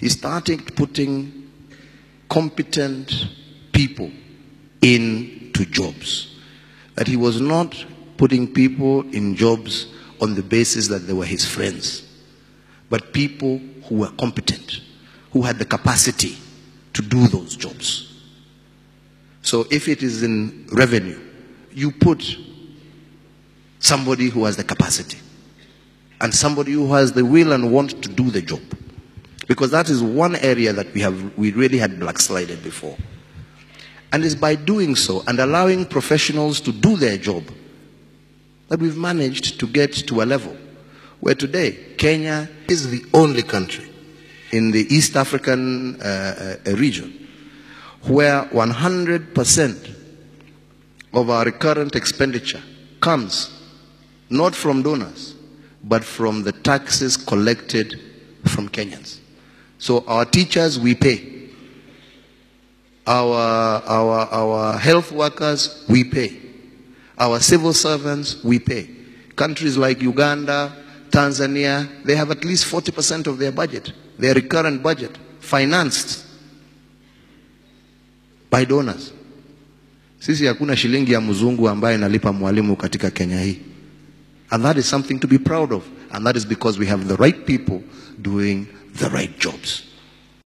he started putting competent people into jobs. That he was not putting people in jobs on the basis that they were his friends, but people who were competent, who had the capacity to do those jobs. So if it is in revenue, you put somebody who has the capacity and somebody who has the will and want to do the job. Because that is one area that we have we really had backslided before. And it's by doing so and allowing professionals to do their job that we've managed to get to a level where today Kenya is the only country in the East African uh, uh, region where 100% of our recurrent expenditure comes not from donors, but from the taxes collected from Kenyans. So our teachers, we pay. Our, our, our health workers, we pay. Our civil servants, we pay. Countries like Uganda, Tanzania, they have at least 40% of their budget, their recurrent budget, financed by donors. Sisi hakuna shilingi ya mzungu ambaye nalipa mwalimu katika Kenya hii. And that is something to be proud of. And that is because we have the right people doing the right jobs.